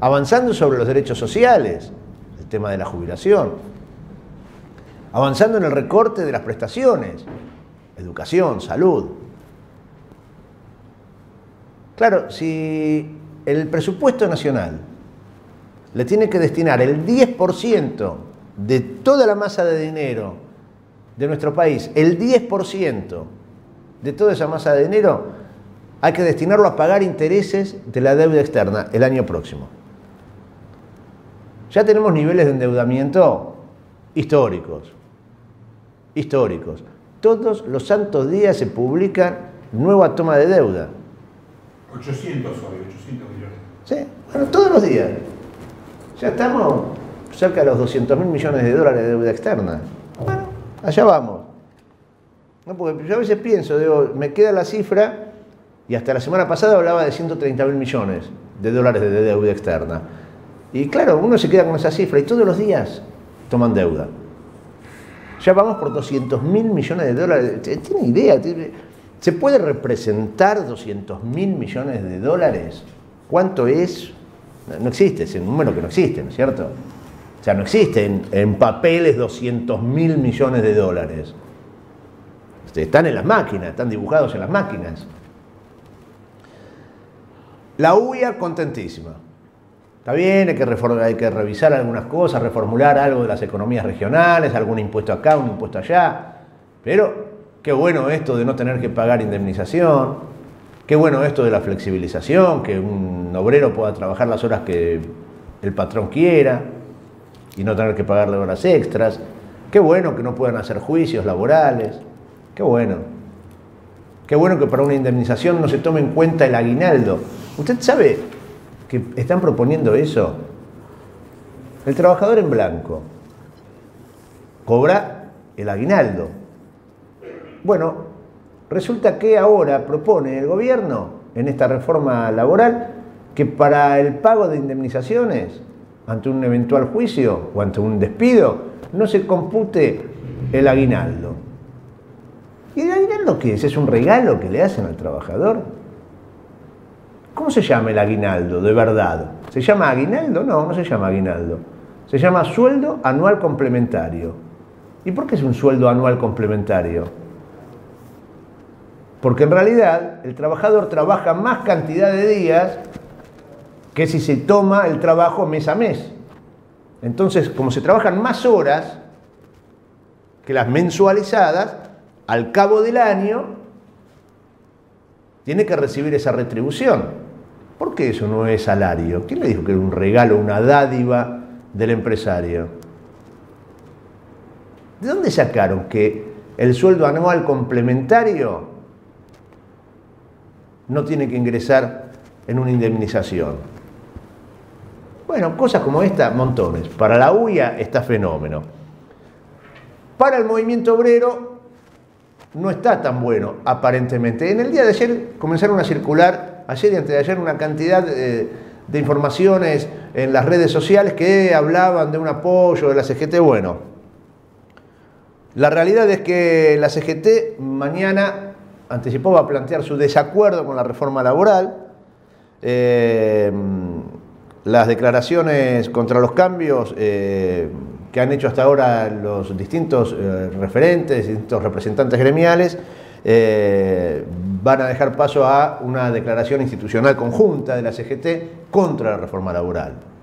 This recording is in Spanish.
Avanzando sobre los derechos sociales, el tema de la jubilación. Avanzando en el recorte de las prestaciones, educación, salud. Claro, si el presupuesto nacional le tiene que destinar el 10% de toda la masa de dinero de nuestro país, el 10% de toda esa masa de dinero, hay que destinarlo a pagar intereses de la deuda externa el año próximo. Ya tenemos niveles de endeudamiento históricos, históricos. Todos los santos días se publica nueva toma de deuda. 800 hoy, 800 millones. Sí, bueno, todos los días. Ya estamos cerca de los 200 mil millones de dólares de deuda externa. Bueno, allá vamos. No, porque yo a veces pienso, digo, me queda la cifra, y hasta la semana pasada hablaba de 130 mil millones de dólares de deuda externa. Y claro, uno se queda con esa cifra y todos los días toman deuda. Ya vamos por 200 mil millones de dólares. ¿Tiene idea? ¿Se puede representar 200 mil millones de dólares? ¿Cuánto es? No existe, es un número que no existe, ¿no es cierto? O sea, no existen en papeles 200 mil millones de dólares. Este, están en las máquinas, están dibujados en las máquinas. La UIA contentísima. Está bien, hay que, hay que revisar algunas cosas, reformular algo de las economías regionales, algún impuesto acá, un impuesto allá, pero qué bueno esto de no tener que pagar indemnización, qué bueno esto de la flexibilización, que un obrero pueda trabajar las horas que el patrón quiera y no tener que pagarle horas extras, qué bueno que no puedan hacer juicios laborales, qué bueno. Qué bueno que para una indemnización no se tome en cuenta el aguinaldo. ¿Usted sabe que están proponiendo eso. El trabajador en blanco cobra el aguinaldo. Bueno, resulta que ahora propone el gobierno en esta reforma laboral que para el pago de indemnizaciones ante un eventual juicio o ante un despido no se compute el aguinaldo. ¿Y el aguinaldo qué es? ¿Es un regalo que le hacen al trabajador? ¿Cómo se llama el aguinaldo de verdad? ¿Se llama aguinaldo? No, no se llama aguinaldo. Se llama sueldo anual complementario. ¿Y por qué es un sueldo anual complementario? Porque en realidad el trabajador trabaja más cantidad de días que si se toma el trabajo mes a mes. Entonces, como se trabajan más horas que las mensualizadas, al cabo del año tiene que recibir esa retribución. ¿Por qué eso no es salario? ¿Quién le dijo que era un regalo, una dádiva del empresario? ¿De dónde sacaron que el sueldo anual complementario no tiene que ingresar en una indemnización? Bueno, cosas como esta, montones. Para la UIA está fenómeno. Para el movimiento obrero no está tan bueno, aparentemente. En el día de ayer comenzaron a circular ayer y antes de ayer una cantidad de, informaciones en las redes sociales que hablaban de un apoyo de la CGT. Bueno, la realidad es que la CGT mañana anticipó va a plantear su desacuerdo con la reforma laboral. Eh, las declaraciones contra los cambios eh, que han hecho hasta ahora los distintos eh, referentes, distintos representantes gremiales, van a dejar paso a una declaración institucional conjunta de la CGT contra la reforma laboral.